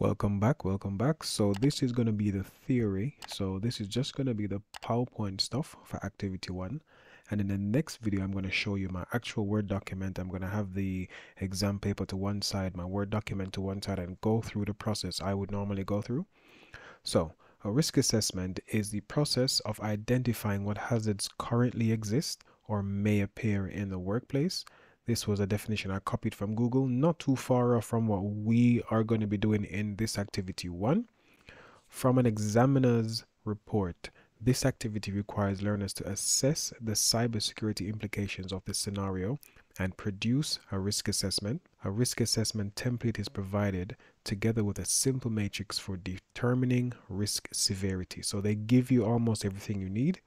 Welcome back, welcome back. So this is going to be the theory. So this is just going to be the PowerPoint stuff for activity one. And in the next video, I'm going to show you my actual Word document. I'm going to have the exam paper to one side, my Word document to one side, and go through the process I would normally go through. So a risk assessment is the process of identifying what hazards currently exist or may appear in the workplace this was a definition I copied from Google, not too far off from what we are going to be doing in this activity one. From an examiner's report, this activity requires learners to assess the cybersecurity implications of the scenario and produce a risk assessment. A risk assessment template is provided together with a simple matrix for determining risk severity. So they give you almost everything you need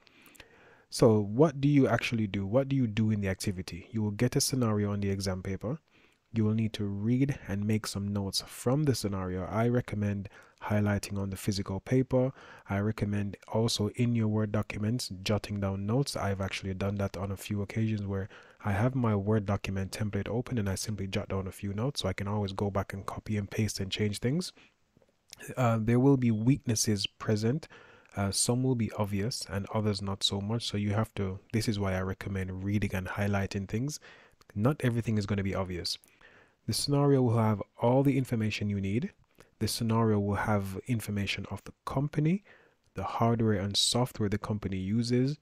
so what do you actually do? What do you do in the activity? You will get a scenario on the exam paper. You will need to read and make some notes from the scenario. I recommend highlighting on the physical paper. I recommend also in your Word documents jotting down notes. I've actually done that on a few occasions where I have my Word document template open and I simply jot down a few notes so I can always go back and copy and paste and change things. Uh, there will be weaknesses present uh, some will be obvious and others not so much. So you have to, this is why I recommend reading and highlighting things. Not everything is going to be obvious. The scenario will have all the information you need. The scenario will have information of the company, the hardware and software the company uses,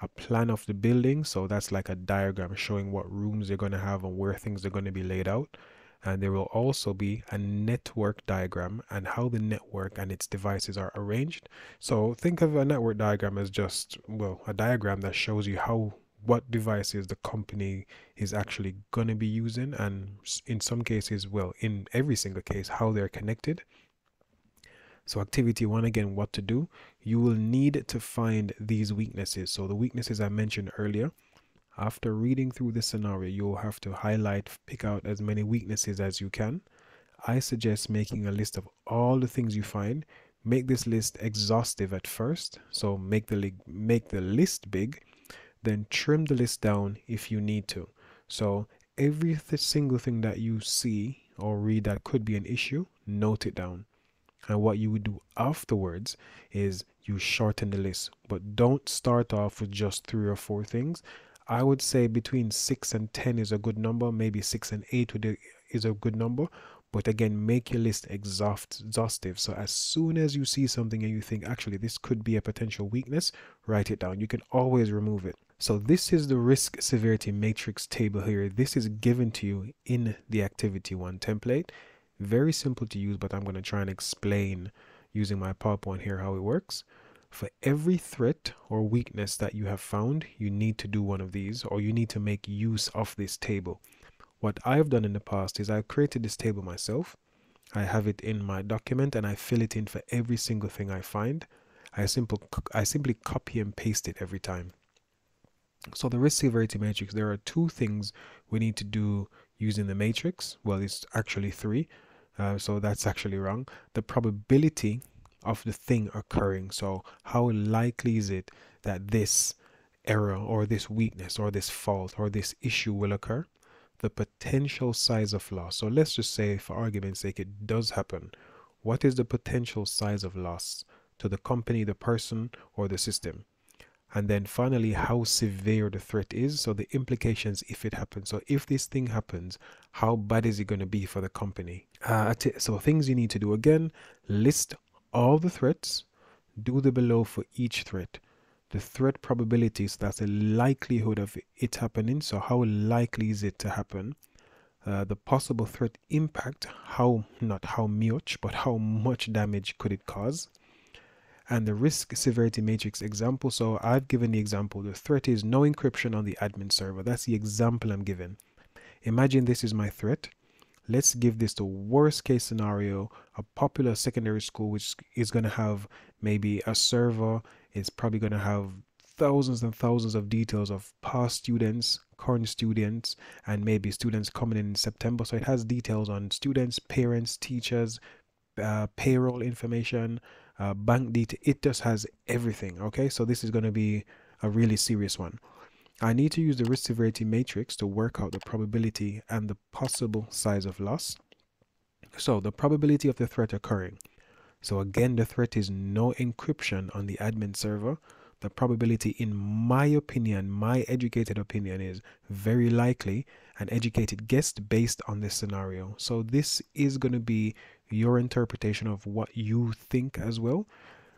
a plan of the building. So that's like a diagram showing what rooms they're going to have and where things are going to be laid out and there will also be a network diagram and how the network and its devices are arranged. So think of a network diagram as just, well, a diagram that shows you how what devices the company is actually going to be using and in some cases, well, in every single case, how they're connected. So activity one, again, what to do. You will need to find these weaknesses. So the weaknesses I mentioned earlier, after reading through the scenario, you'll have to highlight, pick out as many weaknesses as you can. I suggest making a list of all the things you find. Make this list exhaustive at first, so make the make the list big, then trim the list down if you need to. So every single thing that you see or read that could be an issue, note it down. And what you would do afterwards is you shorten the list, but don't start off with just three or four things. I would say between 6 and 10 is a good number. Maybe 6 and 8 would, is a good number. But again, make your list exhaustive. So as soon as you see something and you think, actually, this could be a potential weakness, write it down. You can always remove it. So this is the risk severity matrix table here. This is given to you in the activity one template. Very simple to use, but I'm going to try and explain using my PowerPoint here how it works. For every threat or weakness that you have found, you need to do one of these or you need to make use of this table. What I've done in the past is I've created this table myself. I have it in my document and I fill it in for every single thing I find. I, simple, I simply copy and paste it every time. So the risk severity matrix, there are two things we need to do using the matrix. Well, it's actually three. Uh, so that's actually wrong. The probability of the thing occurring. So, how likely is it that this error or this weakness or this fault or this issue will occur? The potential size of loss. So, let's just say, for argument's sake, it does happen. What is the potential size of loss to the company, the person, or the system? And then finally, how severe the threat is. So, the implications if it happens. So, if this thing happens, how bad is it going to be for the company? Uh, so, things you need to do again list all the threats, do the below for each threat. The threat probabilities, that's the likelihood of it happening. So how likely is it to happen? Uh, the possible threat impact, how, not how much, but how much damage could it cause? And the risk severity matrix example. So I've given the example. The threat is no encryption on the admin server. That's the example I'm giving. Imagine this is my threat let's give this the worst case scenario a popular secondary school which is going to have maybe a server it's probably going to have thousands and thousands of details of past students current students and maybe students coming in, september. So it has details on students parents teachers uh, payroll information uh, bank detail it just has everything okay? So this is going to be a really serious one I need to use the risk severity matrix to work out the probability and the possible size of loss. So the probability of the threat occurring. So again, the threat is no encryption on the admin server. The probability, in my opinion, my educated opinion, is very likely an educated guess based on this scenario. So this is going to be your interpretation of what you think as well.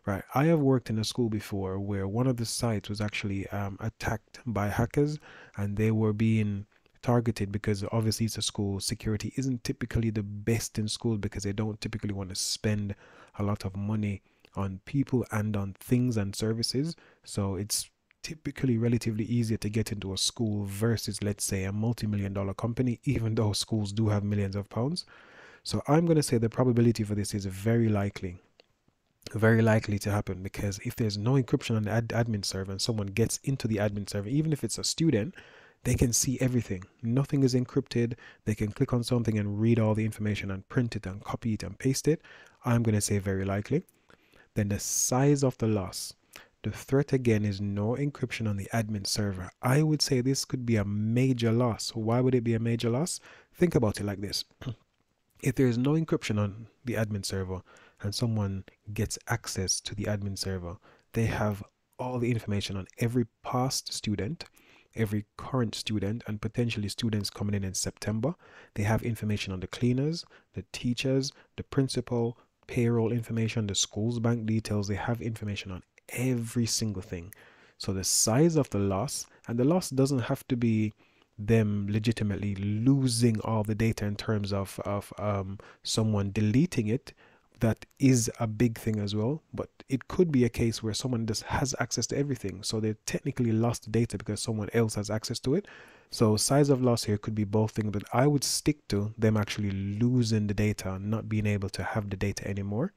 Right. I have worked in a school before where one of the sites was actually um, attacked by hackers and they were being targeted because obviously it's a school. Security isn't typically the best in school because they don't typically want to spend a lot of money on people and on things and services. So it's typically relatively easier to get into a school versus, let's say, a multi million dollar company, even though schools do have millions of pounds. So I'm going to say the probability for this is very likely very likely to happen because if there's no encryption on the ad admin server and someone gets into the admin server, even if it's a student, they can see everything. Nothing is encrypted. They can click on something and read all the information and print it and copy it and paste it. I'm going to say very likely. Then the size of the loss. The threat again is no encryption on the admin server. I would say this could be a major loss. Why would it be a major loss? Think about it like this. if there is no encryption on the admin server, and someone gets access to the admin server, they have all the information on every past student, every current student, and potentially students coming in in September. They have information on the cleaners, the teachers, the principal, payroll information, the school's bank details. They have information on every single thing. So the size of the loss, and the loss doesn't have to be them legitimately losing all the data in terms of, of um, someone deleting it that is a big thing as well but it could be a case where someone just has access to everything. So they technically lost the data because someone else has access to it. So size of loss here could be both things but i would stick to them actually losing the data and not being able to have the data anymore.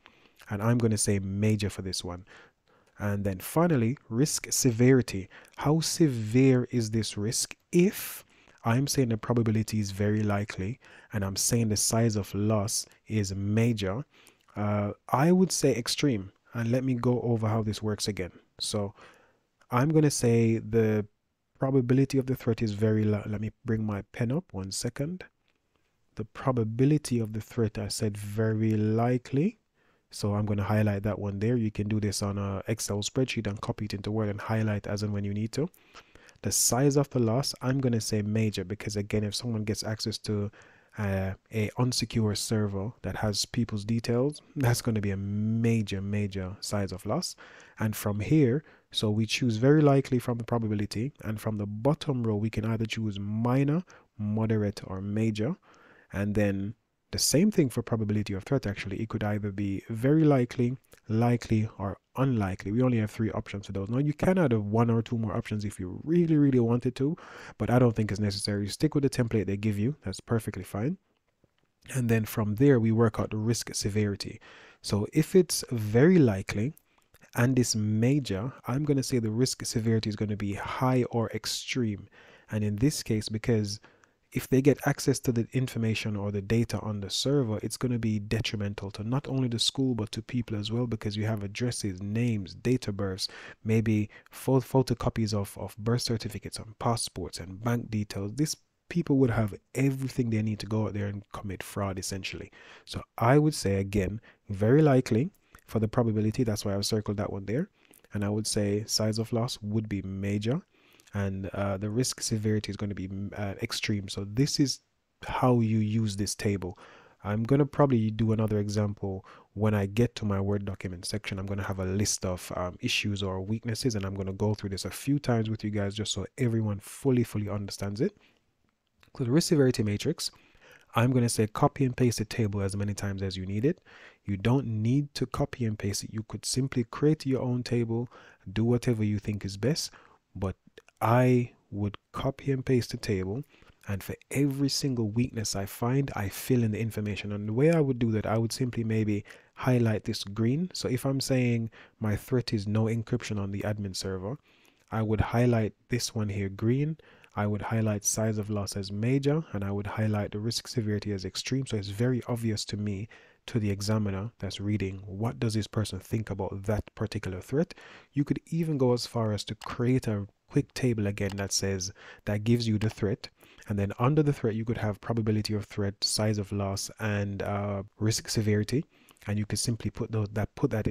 And i'm going to say major for this one. And then finally risk severity. How severe is this risk? If I'm saying the probability is very likely, and I'm saying the size of loss is major uh, I would say extreme. And let me go over how this works again. So I'm going to say the probability of the threat is very low. Let me bring my pen up one second. The probability of the threat, I said very likely. So I'm going to highlight that one there. You can do this on a Excel spreadsheet and copy it into Word and highlight as and when you need to. The size of the loss, I'm going to say major because again, if someone gets access to uh, a unsecure server that has people's details, that's going to be a major, major size of loss. And from here, so we choose very likely from the probability. And from the bottom row, we can either choose minor, moderate, or major. And then the same thing for probability of threat, actually. It could either be very likely, likely, or unlikely. We only have three options for those. Now, you can add one or two more options if you really, really wanted to, but I don't think it's necessary. Stick with the template they give you. That's perfectly fine. And then from there, we work out the risk severity. So if it's very likely and it's major, I'm going to say the risk severity is going to be high or extreme. And in this case, because if they get access to the information or the data on the server, it's going to be detrimental to not only the school but to people as well because you have addresses, names, date of births, maybe photocopies of, of birth certificates and passports and bank details. This people would have everything they need to go out there and commit fraud essentially. So I would say again, very likely for the probability, that's why I've circled that one there. And I would say size of loss would be major and uh, the risk severity is going to be uh, extreme. So this is how you use this table. I'm going to probably do another example when I get to my Word document section. I'm going to have a list of um, issues or weaknesses and I'm going to go through this a few times with you guys just so everyone fully, fully understands it. So the risk severity matrix, I'm going to say copy and paste the table as many times as you need it. You don't need to copy and paste it. You could simply create your own table, do whatever you think is best, but I would copy and paste the table and for every single weakness I find, I fill in the information. And the way I would do that, I would simply maybe highlight this green. So if I'm saying my threat is no encryption on the admin server, I would highlight this one here green. I would highlight size of loss as major and I would highlight the risk severity as extreme. So it's very obvious to me to the examiner that's reading what does this person think about that particular threat? You could even go as far as to create a quick table again that says that gives you the threat. And then under the threat you could have probability of threat size of loss and uh, risk severity. And you could simply put those that put that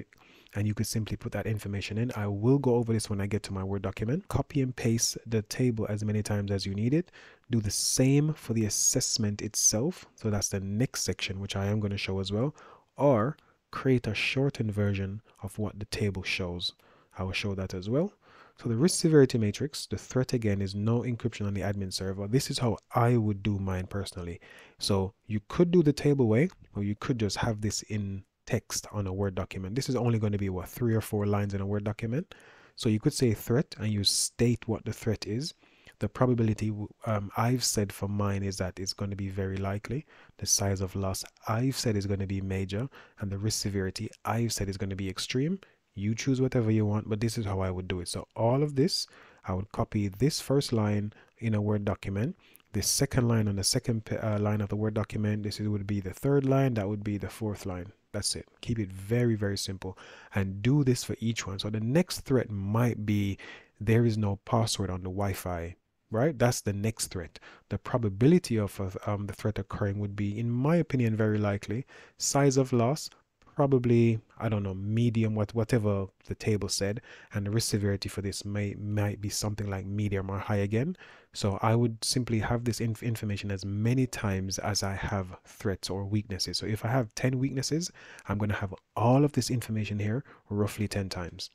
and you could simply put that information in. I will go over this when I get to my Word document. Copy and paste the table as many times as you need it. Do the same for the assessment itself. So that's the next section, which I am going to show as well. Or create a shortened version of what the table shows. I will show that as well. So the risk severity matrix, the threat again is no encryption on the admin server. This is how I would do mine personally. So you could do the table way, or you could just have this in text on a Word document. This is only going to be what three or four lines in a Word document. So you could say threat and you state what the threat is. The probability um, I've said for mine is that it's going to be very likely. The size of loss I've said is going to be major, and the risk severity I've said is going to be extreme. You choose whatever you want, but this is how I would do it. So all of this, I would copy this first line in a Word document the second line on the second uh, line of the Word document. This would be the third line. That would be the fourth line. That's it. Keep it very, very simple and do this for each one. So the next threat might be there is no password on the Wi-Fi, right? That's the next threat. The probability of um, the threat occurring would be, in my opinion, very likely. Size of loss, probably I don't know medium what whatever the table said and the risk severity for this may might be something like medium or high again. So I would simply have this inf information as many times as I have threats or weaknesses. So if I have 10 weaknesses I'm going to have all of this information here roughly 10 times.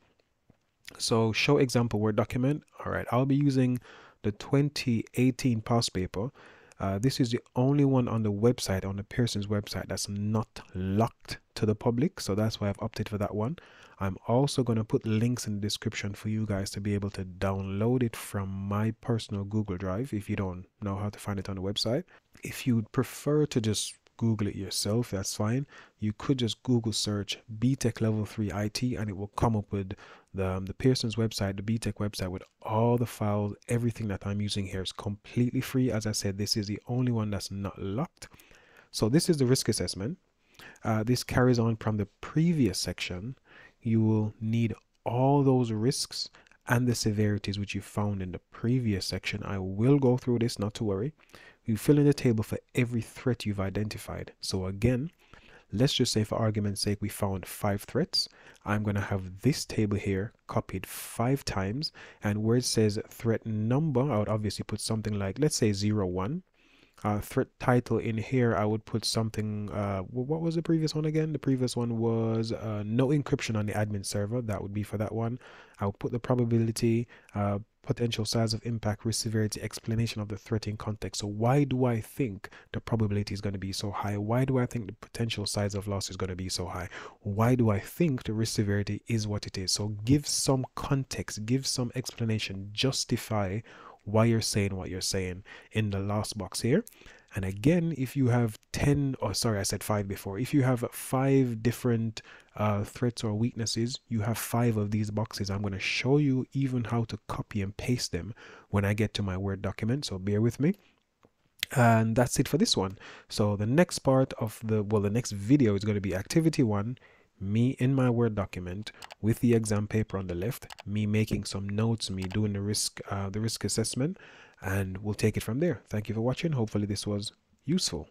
So show example word document. All right I'll be using the 2018 past paper. Uh, this is the only one on the website, on the Pearson's website, that's not locked to the public. So that's why I've opted for that one. I'm also going to put links in the description for you guys to be able to download it from my personal Google Drive if you don't know how to find it on the website. If you'd prefer to just Google it yourself, that's fine. You could just Google search BTEC Level 3 IT and it will come up with the, um, the Pearson's website, the BTEC website with all the files, everything that I'm using here is completely free. As I said, this is the only one that's not locked. So this is the risk assessment. Uh, this carries on from the previous section. You will need all those risks and the severities which you found in the previous section. I will go through this, not to worry. You fill in the table for every threat you've identified. So again, let's just say for argument's sake, we found five threats. I'm going to have this table here copied five times. And where it says threat number, I would obviously put something like, let's say 01 uh, threat title in here, I would put something. Uh, what was the previous one again? The previous one was uh, no encryption on the admin server. That would be for that one. I would put the probability, uh, potential size of impact, risk severity, explanation of the threat in context. So why do I think the probability is going to be so high? Why do I think the potential size of loss is going to be so high? Why do I think the risk severity is what it is? So give some context, give some explanation, justify why you're saying what you're saying in the last box here. And again, if you have 10, or sorry, I said five before, if you have five different uh, threats or weaknesses, you have five of these boxes. I'm going to show you even how to copy and paste them when I get to my Word document. So bear with me. And that's it for this one. So the next part of the, well, the next video is going to be activity one me in my Word document with the exam paper on the left, me making some notes, me doing the risk, uh, the risk assessment, and we'll take it from there. Thank you for watching. Hopefully this was useful.